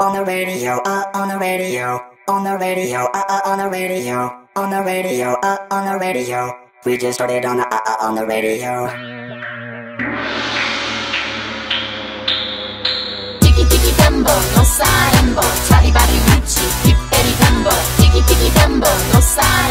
on the radio, uh, on the radio, on the radio, uh, uh, on the radio, on the radio, uh, on the radio. We just started on the, uh, uh, on the radio. Tikki tikki tembo, no sarembo, charibari ruchi, hipperi tembo. Tikki tikki tembo, no sarembo,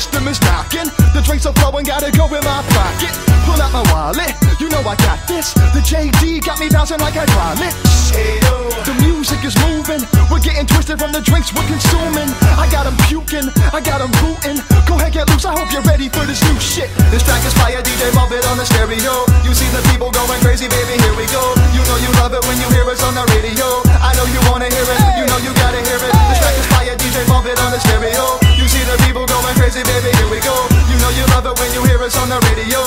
system is knocking, the drinks are flowing, gotta go in my pocket. Pull out my wallet, you know I got this. The JD got me bouncing like hydraulics. The music is moving, we're getting twisted from the drinks we're consuming. I got 'em puking, I got 'em rooting. Go ahead, get loose, I hope you're ready for this new shit. This track is fire, DJ, bump it on the stereo. You see the people going crazy, baby, here we go. You know you love it when you hear us on the radio. I know you wanna hear it, on the radio.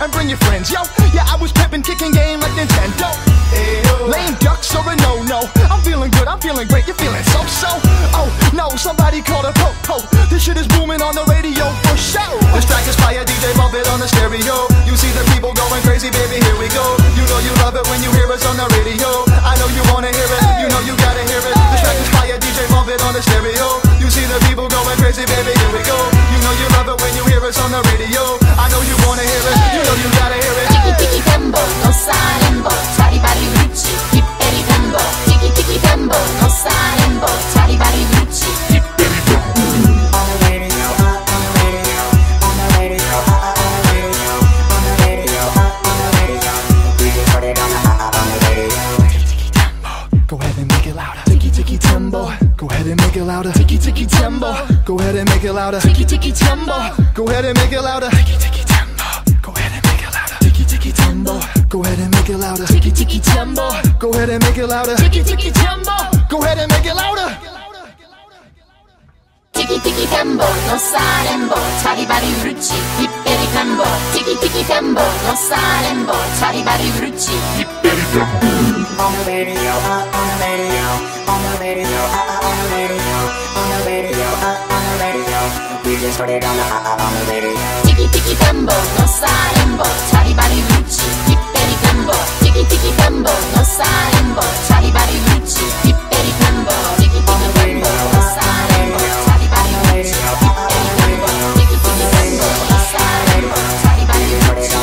And bring your friends, yo. Yeah, I was pimping, kicking game like Nintendo. Lame ducks are a no no. I'm feeling good, I'm feeling great. You're feeling so so. Oh no, somebody called a po-po. This shit is booming on the radio for sure. This track is fire, DJ, bump it on the stereo. You see the people going crazy, baby, here we go. You know you love it when you hear us on the radio. I know you wanna hear it, you know you gotta hear it. This track is fire, DJ, bump it on the stereo. You see the people going crazy, baby, here we go. You know you love it when you hear us on the radio. Go ahead and make it louder. Tikki tikki tembo. Go ahead and make it louder. Tikki tikki tembo. Go ahead and make it louder. Tikki tikki tembo. Go ahead and make it louder. Tikki tikki tembo. Go ahead and make it louder. Tikki tikki tembo. Go ahead and make it louder. Tikki tikki tembo, no sarembo, charibari ruchi, hipperi tembo. Tikki tikki tembo, no sarembo, charibari ruchi. On the radio, uh, on the radio, on the radio, uh, uh, on the radio, We just started on the, uh, on the radio. Tikki tikki tembo, no sarembo, charibari ruchi, hipperi tembo. Tikki tikki tembo, no sarembo, charibari ruchi, hipperi tembo. Tikki tikki tembo, no sarembo, charibari ruchi, hipperi tembo. Tikki tikki tembo, no sarembo, charibari ruchi.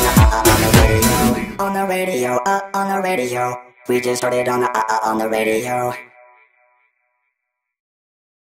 On the radio, uh, on the radio. We just started on the, uh, uh, on the radio.